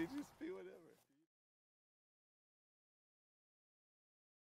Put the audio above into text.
They just feel it.